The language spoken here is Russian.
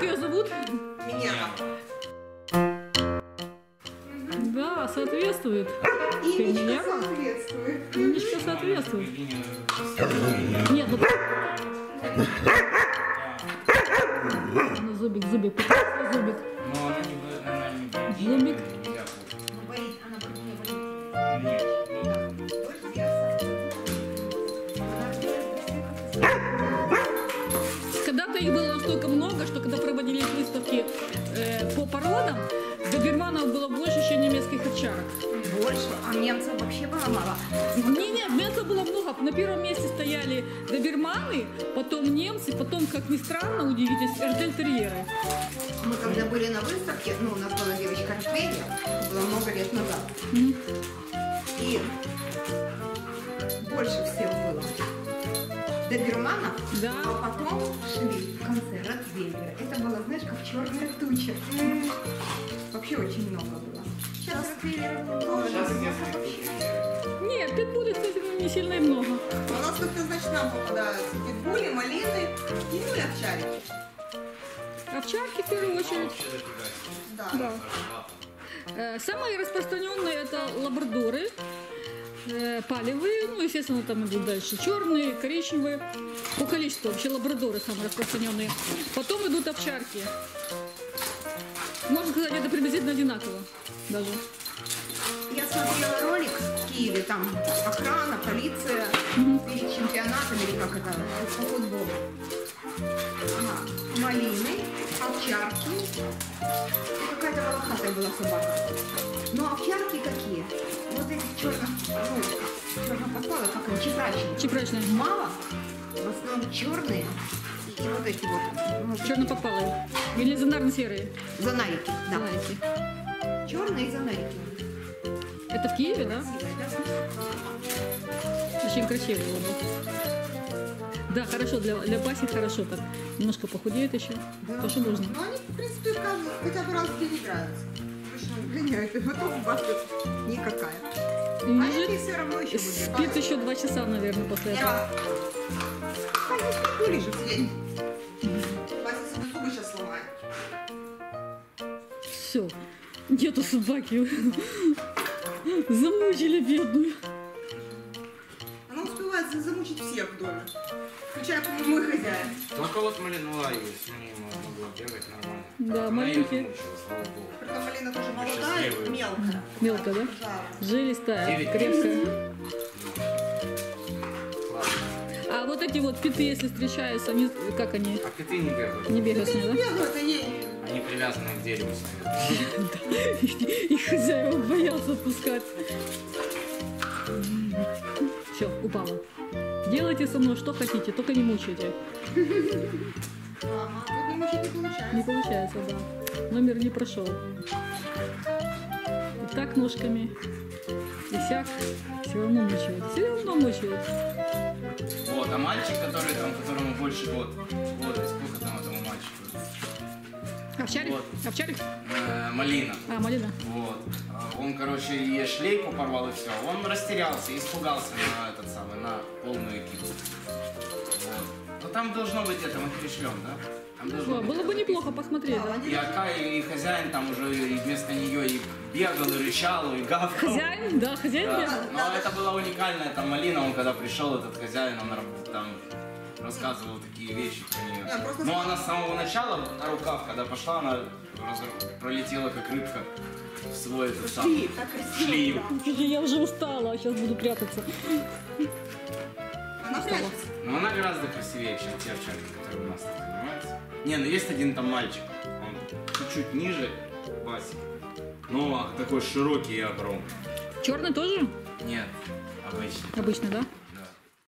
Как ее зовут? Минерва. Да, соответствует. Имечко соответствует. Немножко соответствует. Нет, ну... Ну, зубик, зубик, покажи зубик. Но она не. Зубик. Ну, болит, она будет не болит. Нет. По породам, доберманов было больше, чем немецких овчарок. Больше, а немцев вообще было мало. Не, не, немцев было много. На первом месте стояли доберманы, потом немцы, потом, как ни странно, удивитесь, эрдельтерьеры. Мы когда были на выставке, ну, у нас была девочка это было много лет назад. Мгм. И больше всех было доберманов, Да. а потом шли в конце Ротвейлера. Это было, знаешь, как черная туча. Вообще очень много было. Сейчас Сейчас несколько. Нет, питбулей, кстати, не сильно и много. У нас как-то, значит, нам попадаются питбули, малины и ну и овчарики. Овчарки в первую очередь. Да. Да. Э, Самые распространенные это лабрадоры, палевые, ну, естественно, там идут дальше черные, коричневые. По количеству вообще лабрадоры самые распространенные. Потом идут овчарки. Можно сказать, это приблизительно одинаково даже. Я смотрела ролик в Киеве, там охрана, полиция перед чемпионатом или как это, по футболу. Ага. Малины, овчарки. Какая-то волосатая была собака. Но овчарки какие? Вот эти черно, ну, чернопослалы, как они, чепрачные. Чепрачные. Мало, в основном черные. И, вот эти вот, ну, Черноподпалые. Или зонарно-серые. занарики, да. Зонарики. Черные занарики. Это в Киеве, да? Красивые, да? Очень красиво было. Да, хорошо, для, для пасек хорошо так. Немножко похудеет еще. То, что нужно. Ну, они, в принципе, каждый, хотя бы раз в день играются. Гоняют, и потом баскет никакая. И А лежит, все равно еще спит еще два часа, наверное, после этого. Я А, не вижу день. Вася себе зубы сейчас сломает. Все. Нету собаки. Замучили бедную. Замучить всех в доме. Включая, по-моему, мой хозяин. Только вот малинула есть, с ней могла бегать нормально. Да, маленькие. Притом Малина тоже молодая, мелкая. Мелко, да? Да. Жилистая, крепкая. А вот эти вот питы, если встречаются, они, как они? А коты не бегают. Не бегают с Ты ней, не да? бегают, они... Они привязаны к дереву своему. И хозяева боятся отпускать. Все, упала. Делайте со мной что хотите, только не мучайте. Ага, не мучить не получается. Не получается, да. Номер не прошел. И так ножками, и сяк. Все равно мучают. Все равно мучают. Вот, а мальчик, который там, которому больше год, года, сколько там этому мальчику? Овчарик? Вот. Овчарик? Э, малина. А, малина. Вот. А Он, короче, и шлейку порвал и все. Он растерялся, испугался на этот самый, на полную экипу. Вот. Ну там должно быть это, мы перешлем, да? Там должно О, быть было бы неплохо посмотреть, Да, да? И Ака, и, и хозяин там уже и вместо нее и бегал, и рычал, и гавкал. Хозяин? Да, хозяин Да. бегал. Но это была уникальная там малина, он когда пришел, этот хозяин, он там рассказывал такие вещи про нее. Не, просто Но она с самого начала на рукав, когда пошла, она раз- пролетела как рыбка в свой этот самый Шлейф, так шлейф. Я уже устала, сейчас буду прятаться. Она прячется. Но она гораздо красивее, чем те овчарки, которые у нас тут, понимаете? Не, ну есть один там мальчик, он чуть-чуть ниже Васи, но такой широкий и огромный. Черный тоже? Нет, обычный. Обычно, да?